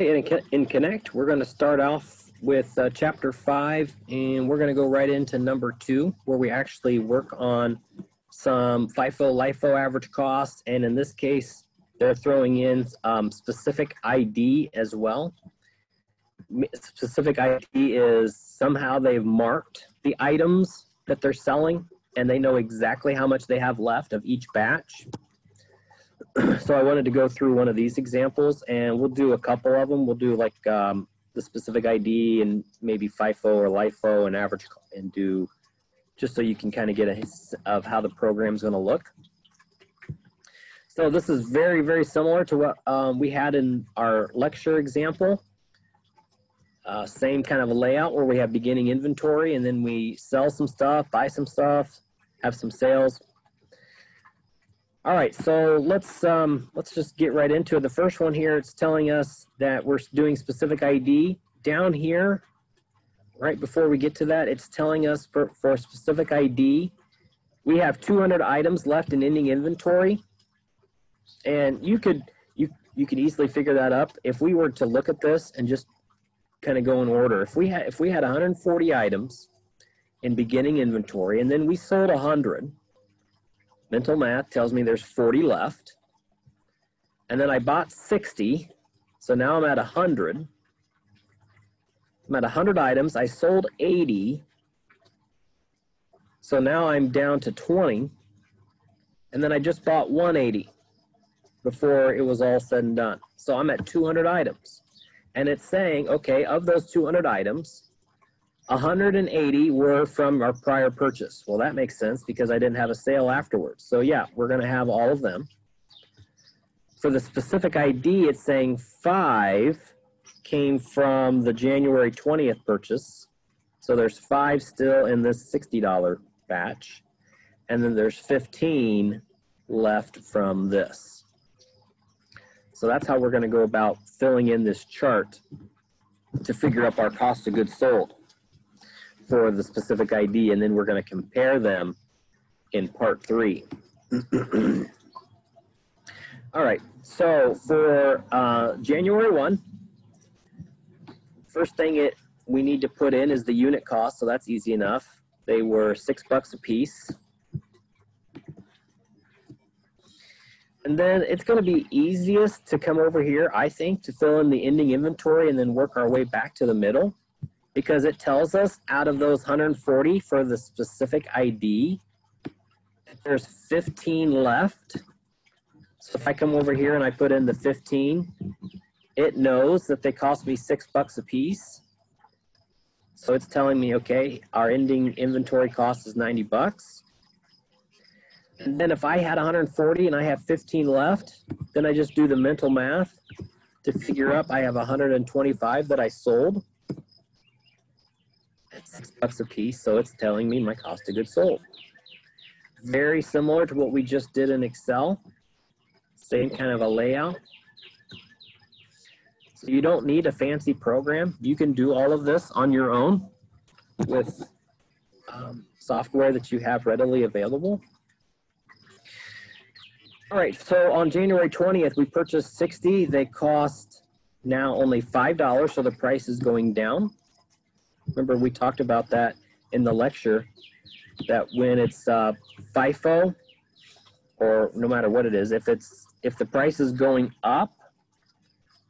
Okay, in, in Connect, we're going to start off with uh, chapter five, and we're going to go right into number two, where we actually work on some FIFO, LIFO average cost, and in this case, they're throwing in um, specific ID as well. Specific ID is somehow they've marked the items that they're selling, and they know exactly how much they have left of each batch. so I wanted to go through one of these examples and we'll do a couple of them. We'll do like um, the specific ID and maybe FIFO or LIFO and average and do just so you can kind of get a his of how the program's going to look. So this is very, very similar to what um, we had in our lecture example. Uh, same kind of a layout where we have beginning inventory and then we sell some stuff, buy some stuff, have some sales, all right, so let's um, let's just get right into it. The first one here, it's telling us that we're doing specific ID. Down here, right before we get to that, it's telling us for, for specific ID, we have 200 items left in ending inventory, and you could you you could easily figure that up if we were to look at this and just kind of go in order. If we had if we had 140 items in beginning inventory, and then we sold 100 mental math tells me there's 40 left. And then I bought 60. So now I'm at 100. I'm at 100 items. I sold 80. So now I'm down to 20. And then I just bought 180 before it was all said and done. So I'm at 200 items. And it's saying, okay, of those 200 items, 180 were from our prior purchase. Well, that makes sense because I didn't have a sale afterwards. So yeah, we're going to have all of them. For the specific ID, it's saying five came from the January 20th purchase. So there's five still in this $60 batch. And then there's 15 left from this. So that's how we're going to go about filling in this chart to figure up our cost of goods sold for the specific ID, and then we're going to compare them in part three. All right, so for uh, January 1, first thing it we need to put in is the unit cost, so that's easy enough. They were six bucks a piece. And then it's going to be easiest to come over here, I think, to fill in the ending inventory and then work our way back to the middle because it tells us out of those 140 for the specific ID, there's 15 left. So if I come over here and I put in the 15, it knows that they cost me six bucks a piece. So it's telling me, okay, our ending inventory cost is 90 bucks. And then if I had 140 and I have 15 left, then I just do the mental math to figure up I have 125 that I sold six bucks a piece, so it's telling me my cost of goods sold. Very similar to what we just did in Excel. Same kind of a layout. So you don't need a fancy program. You can do all of this on your own with um, software that you have readily available. All right, so on January 20th, we purchased 60. They cost now only $5, so the price is going down. Remember, we talked about that in the lecture, that when it's uh, FIFO, or no matter what it is, if it's if the price is going up,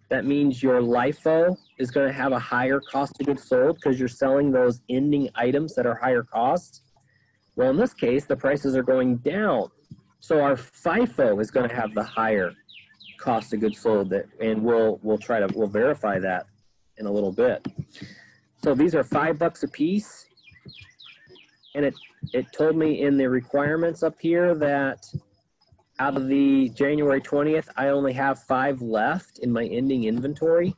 that means your LIFO is going to have a higher cost of goods sold because you're selling those ending items that are higher cost. Well, in this case, the prices are going down. So our FIFO is going to have the higher cost of goods sold that, and we'll, we'll try to, we'll verify that in a little bit. So these are five bucks a piece. And it, it told me in the requirements up here that out of the January 20th, I only have five left in my ending inventory.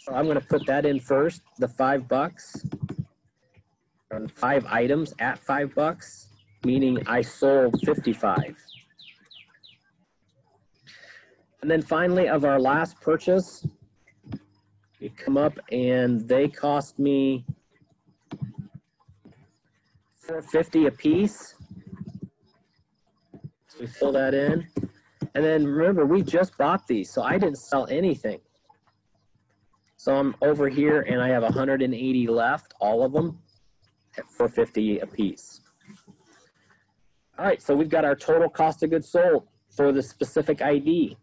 So I'm going to put that in first, the five bucks, the five items at five bucks, meaning I sold 55. And then finally, of our last purchase, come up and they cost me 50 a piece. So we fill that in. And then remember, we just bought these, so I didn't sell anything. So I'm over here and I have 180 left, all of them at 450 a piece. All right, so we've got our total cost of goods sold for the specific ID.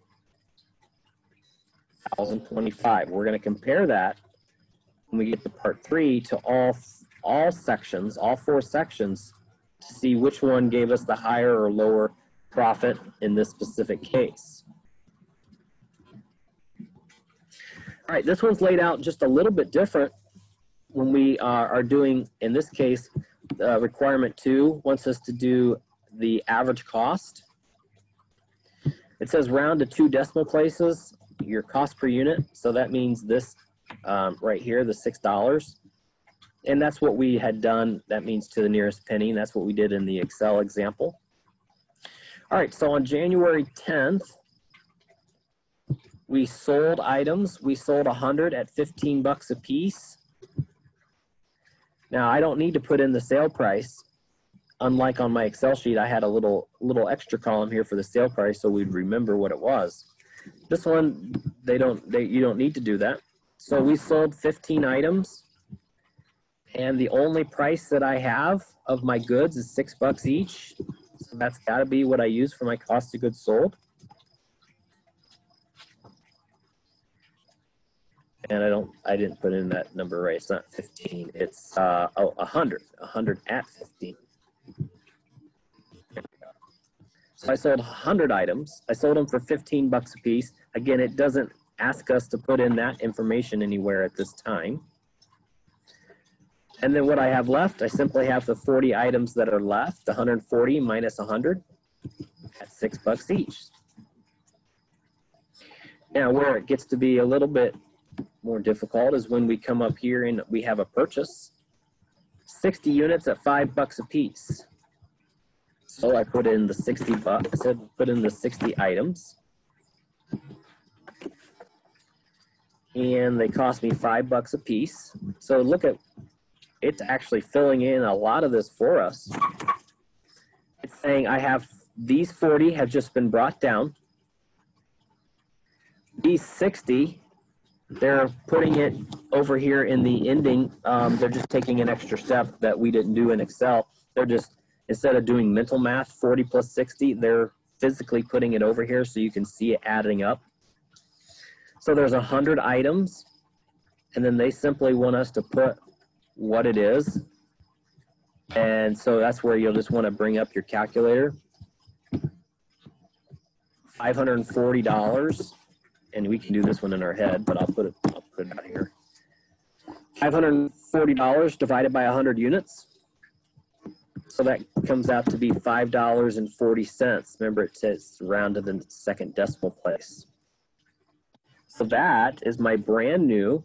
1025. We're going to compare that when we get to part three to all all sections, all four sections, to see which one gave us the higher or lower profit in this specific case. All right, this one's laid out just a little bit different when we uh, are doing, in this case, uh, requirement two wants us to do the average cost. It says round to two decimal places, your cost per unit. So that means this um, right here, the $6. And that's what we had done. That means to the nearest penny. That's what we did in the Excel example. All right, so on January 10th, we sold items. We sold 100 at 15 bucks a piece. Now, I don't need to put in the sale price. Unlike on my Excel sheet, I had a little little extra column here for the sale price so we'd remember what it was. This one, they don't, they, you don't need to do that. So we sold 15 items and the only price that I have of my goods is six bucks each. So that's gotta be what I use for my cost of goods sold. And I don't, I didn't put in that number right. It's not 15, it's uh, oh, 100, 100 at 15. So I sold 100 items. I sold them for 15 bucks a piece. Again, it doesn't ask us to put in that information anywhere at this time. And then what I have left, I simply have the 40 items that are left, 140 minus 100 at six bucks each. Now where it gets to be a little bit more difficult is when we come up here and we have a purchase. 60 units at five bucks a piece. So I put in the 60 bucks, I said put in the 60 items. And they cost me five bucks a piece. So look at, it's actually filling in a lot of this for us. It's saying I have, these 40 have just been brought down. These 60 they're putting it over here in the ending. Um, they're just taking an extra step that we didn't do in Excel. They're just, instead of doing mental math, 40 plus 60, they're physically putting it over here so you can see it adding up. So there's 100 items, and then they simply want us to put what it is. And so that's where you'll just want to bring up your calculator. $540 and we can do this one in our head, but I'll put it, I'll put it out here. $540 divided by 100 units. So that comes out to be $5.40. Remember, it says round to the second decimal place. So that is my brand new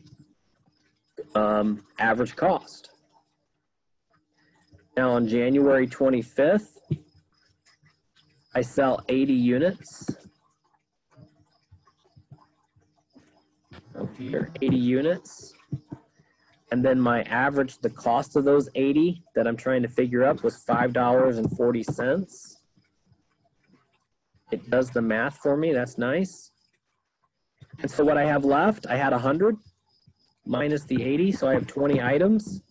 um, average cost. Now on January 25th, I sell 80 units here, 80 units. And then my average, the cost of those 80 that I'm trying to figure up was $5.40. It does the math for me. That's nice. And so what I have left, I had 100 minus the 80, so I have 20 items.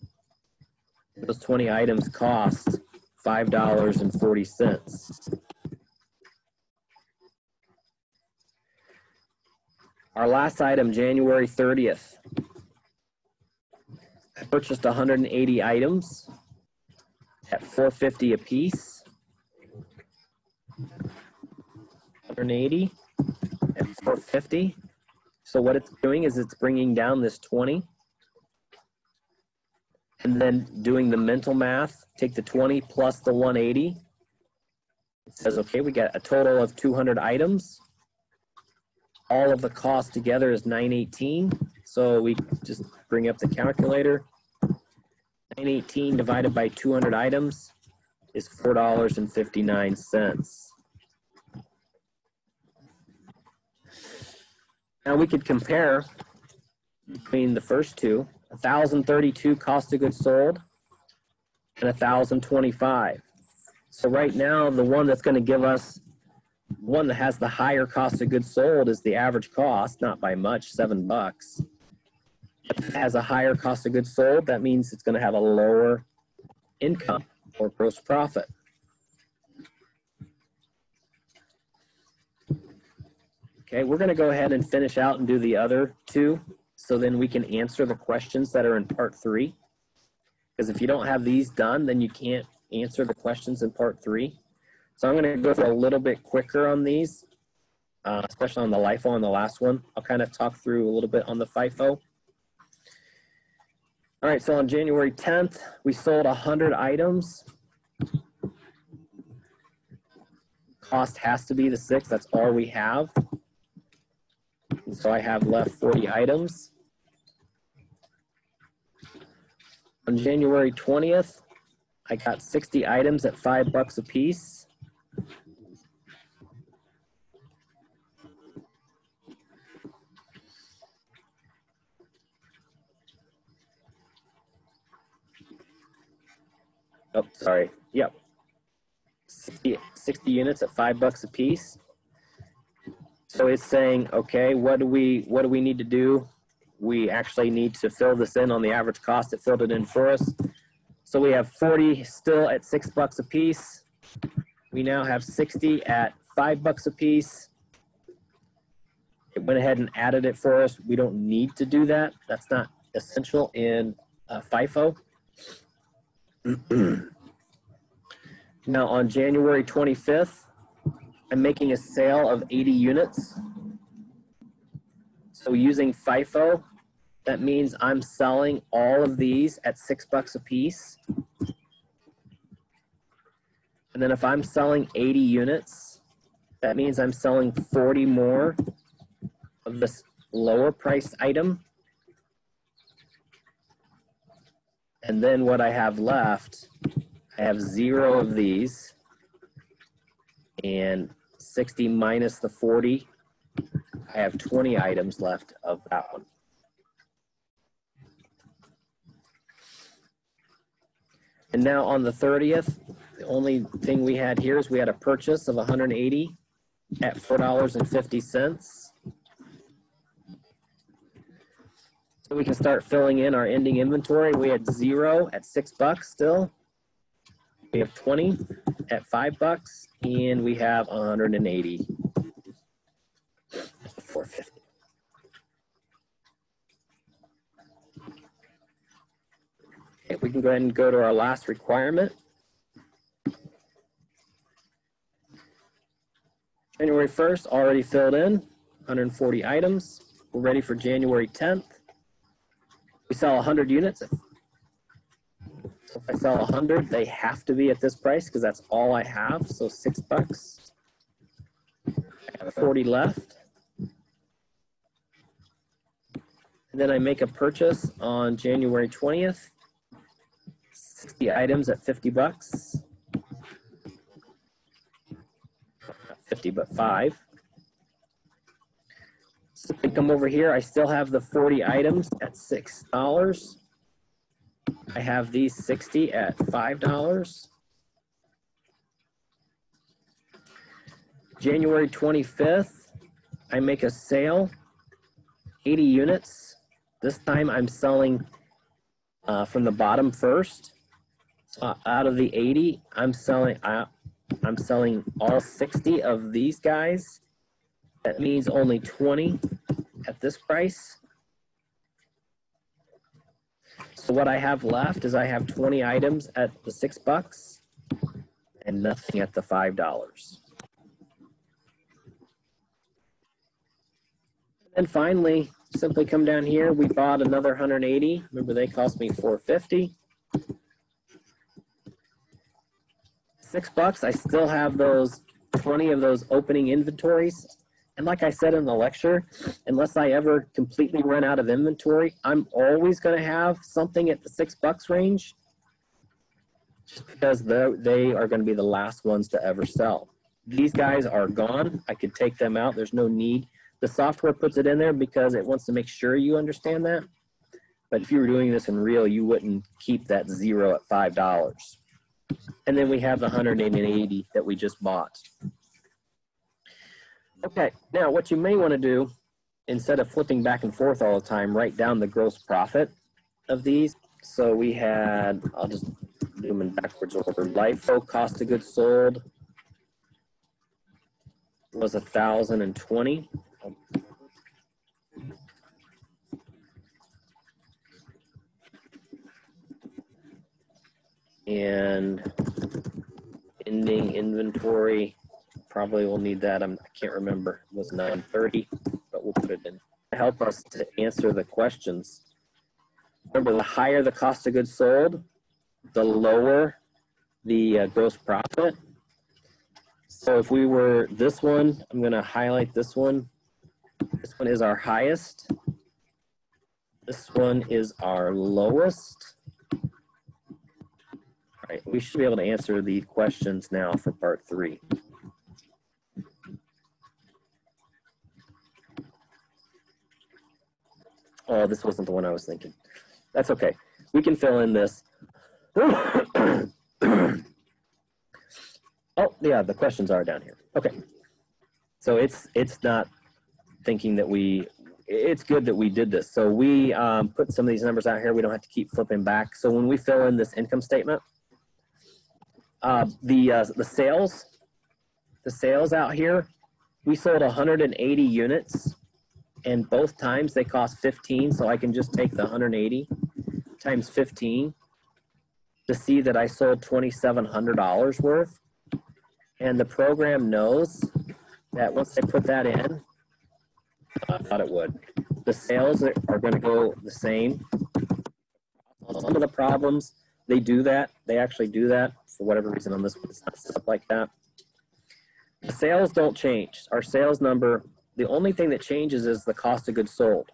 Those 20 items cost $5.40. Our last item, January 30th. Purchased 180 items at 450 a piece. 180 at 450. So what it's doing is it's bringing down this 20 and then doing the mental math, take the 20 plus the 180. It says, okay, we got a total of 200 items all of the cost together is 918. So we just bring up the calculator. 918 divided by 200 items is $4.59. Now we could compare between the first two, 1,032 cost of goods sold and 1,025. So right now, the one that's going to give us one that has the higher cost of goods sold is the average cost, not by much, seven bucks. Has a higher cost of goods sold, that means it's going to have a lower income or gross profit. Okay, we're going to go ahead and finish out and do the other two so then we can answer the questions that are in part three. Because if you don't have these done, then you can't answer the questions in part three. So I'm going to go a little bit quicker on these, uh, especially on the LIFO on the last one. I'll kind of talk through a little bit on the FIFO. All right, so on January 10th, we sold 100 items. Cost has to be the six, that's all we have. And so I have left 40 items. On January 20th, I got 60 items at five bucks a piece. Oh, sorry. Yep. 60, 60 units at five bucks a piece. So it's saying, okay, what do we what do we need to do? We actually need to fill this in on the average cost. It filled it in for us. So we have 40 still at six bucks a piece. We now have 60 at five bucks a piece. It went ahead and added it for us. We don't need to do that. That's not essential in uh, FIFO. now on January 25th, I'm making a sale of 80 units. So using FIFO, that means I'm selling all of these at six bucks a piece. And then if I'm selling 80 units, that means I'm selling 40 more of this lower priced item. And then what I have left, I have zero of these and 60 minus the 40, I have 20 items left of that one. And now on the 30th, the only thing we had here is we had a purchase of 180 at $4.50. So we can start filling in our ending inventory. We had zero at six bucks still. We have 20 at five bucks and we have 180 450. Okay, we can go ahead and go to our last requirement. January 1st, already filled in, 140 items. We're ready for January 10th. We sell 100 units. If I sell 100, they have to be at this price because that's all I have. So six bucks. I have 40 left. And then I make a purchase on January 20th. 60 items at 50 bucks. Not 50, but five. So I come over here, I still have the 40 items at $6. I have these 60 at $5. January 25th, I make a sale, 80 units. This time I'm selling uh, from the bottom first. Uh, out of the 80, I'm selling, uh, I'm selling all 60 of these guys. That means only 20 at this price. So what I have left is I have 20 items at the six bucks and nothing at the five dollars. And finally, simply come down here. We bought another 180. Remember, they cost me 450. Six bucks. I still have those 20 of those opening inventories. And like I said in the lecture, unless I ever completely run out of inventory, I'm always going to have something at the six bucks range just because they are going to be the last ones to ever sell. These guys are gone. I could take them out. There's no need. The software puts it in there because it wants to make sure you understand that. But if you were doing this in real, you wouldn't keep that zero at $5. And then we have the 180 that we just bought. Okay, now what you may want to do, instead of flipping back and forth all the time, write down the gross profit of these. So we had, I'll just do them in backwards order. LIFO cost of goods sold was a thousand and twenty. And ending inventory, probably will need that. I'm, I can't remember, it was nine thirty, but we'll put it in. To Help us to answer the questions. Remember, the higher the cost of goods sold, the lower the uh, gross profit. So if we were this one, I'm gonna highlight this one. This one is our highest. This one is our lowest. All right, we should be able to answer the questions now for part three. Oh, this wasn't the one I was thinking. That's okay. We can fill in this. oh, yeah, the questions are down here. Okay. So it's it's not thinking that we it's good that we did this. So we um, put some of these numbers out here. We don't have to keep flipping back. So when we fill in this income statement, uh, the uh, the sales, the sales out here, we sold 180 units, and both times they cost 15. So I can just take the 180 times 15 to see that I sold $2,700 worth. And the program knows that once they put that in, I thought it would. The sales are, are going to go the same. Some of the problems, they do that. They actually do that for whatever reason on this one. It's not set up like that. The sales don't change. Our sales number, the only thing that changes is the cost of goods sold.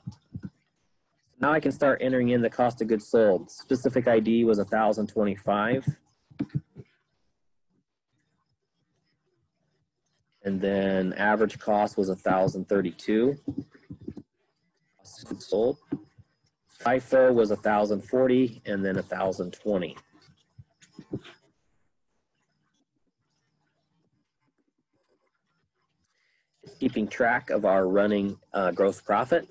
Now I can start entering in the cost of goods sold. Specific ID was 1,025. And then average cost was 1,032. Cost of goods sold. FIFO was 1,040 and then 1,020. Keeping track of our running uh, gross profit.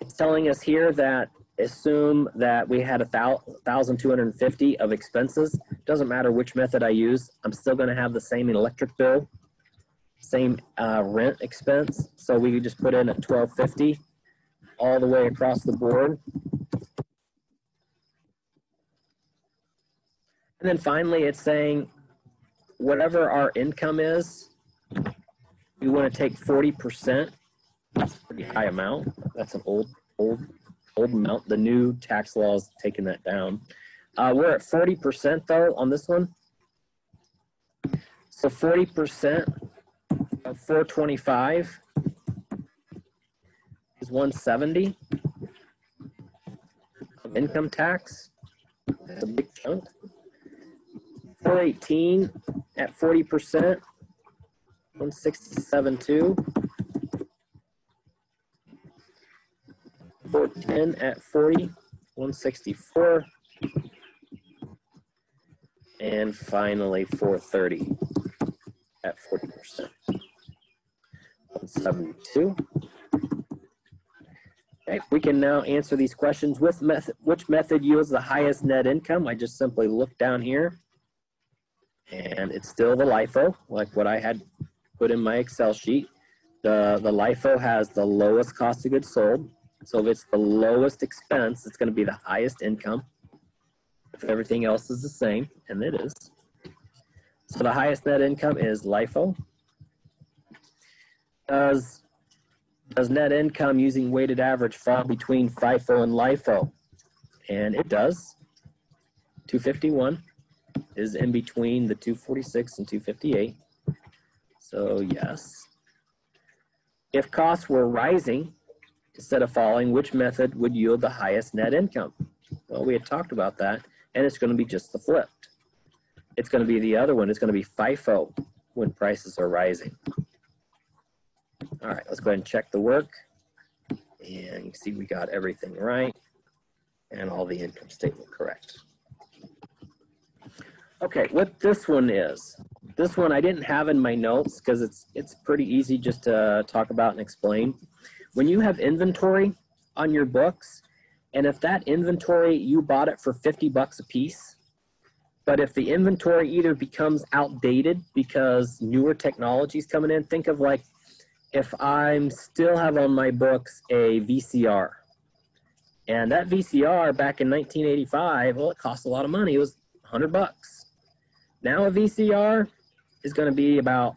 It's telling us here that assume that we had a thousand two hundred and fifty of expenses. Doesn't matter which method I use, I'm still gonna have the same electric bill, same uh, rent expense. So we just put in a twelve fifty all the way across the board. And then finally, it's saying whatever our income is, we want to take forty percent that's a pretty high amount. That's an old, old, old amount. The new tax laws taking that down. Uh, we're at forty percent though on this one. So forty percent of four twenty-five is one seventy of income tax. That's a big chunk. Four eighteen at forty percent, one sixty-seven two. 410 at 40, 164. And finally, 430 at 40%. 172. Okay, we can now answer these questions with method, which method yields the highest net income? I just simply look down here and it's still the LIFO, like what I had put in my Excel sheet. The, the LIFO has the lowest cost of goods sold, so if it's the lowest expense, it's going to be the highest income. If everything else is the same, and it is. So the highest net income is LIFO. Does, does net income using weighted average fall between FIFO and LIFO? And it does. 251 is in between the 246 and 258. So yes. If costs were rising, instead of falling, which method would yield the highest net income? Well, we had talked about that, and it's going to be just the flipped. It's going to be the other one. It's going to be FIFO when prices are rising. All right, let's go ahead and check the work. And you see we got everything right and all the income statement correct. Okay, what this one is, This one I didn't have in my notes because it's it's pretty easy just to talk about and explain. When you have inventory on your books, and if that inventory you bought it for 50 bucks a piece, but if the inventory either becomes outdated because newer technology is coming in, think of like if I'm still have on my books a VCR. And that VCR back in 1985, well, it cost a lot of money. It was 100 bucks. Now a VCR is going to be about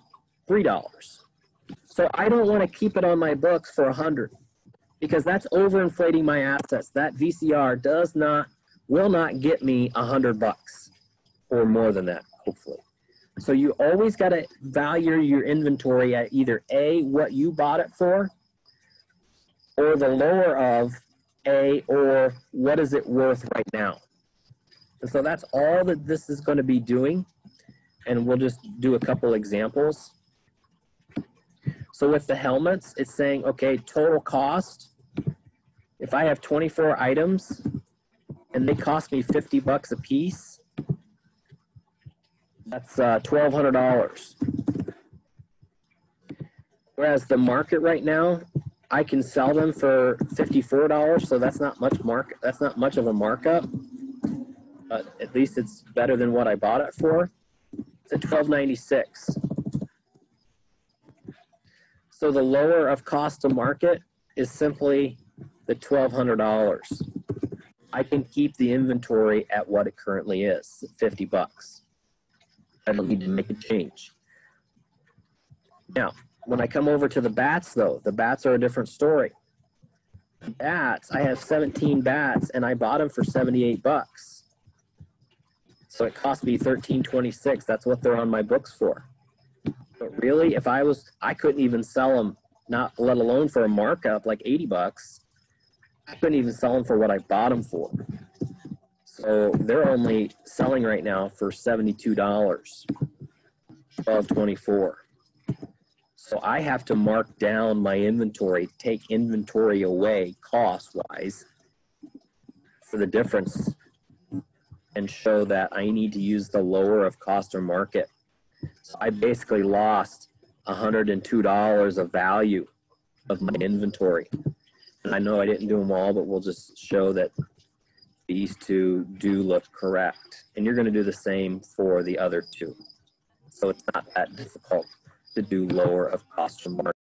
$3. So I don't want to keep it on my books for 100 because that's overinflating my assets. That VCR does not will not get me 100 bucks or more than that, hopefully. So you always got to value your inventory at either A, what you bought it for, or the lower of A, or what is it worth right now. And so that's all that this is going to be doing. And we'll just do a couple examples. So with the helmets, it's saying, okay, total cost. If I have 24 items and they cost me 50 bucks a piece, that's uh, $1,200. Whereas the market right now, I can sell them for $54, so that's not much mark. That's not much of a markup, but at least it's better than what I bought it for. At 1296. So the lower of cost to market is simply the $1,200. I can keep the inventory at what it currently is, 50 bucks. I don't need to make a change. Now, when I come over to the bats though, the bats are a different story. Bats, I have 17 bats and I bought them for 78 bucks. So it cost me 1326. That's what they're on my books for. But really, if I was, I couldn't even sell them, not let alone for a markup like 80 bucks. I couldn't even sell them for what I bought them for. So they're only selling right now for $72, 1224. So I have to mark down my inventory, take inventory away cost wise for the difference and show that I need to use the lower of cost or market. So I basically lost $102 of value of my inventory. And I know I didn't do them all, but we'll just show that these two do look correct. And you're going to do the same for the other two. So it's not that difficult to do lower of cost or market.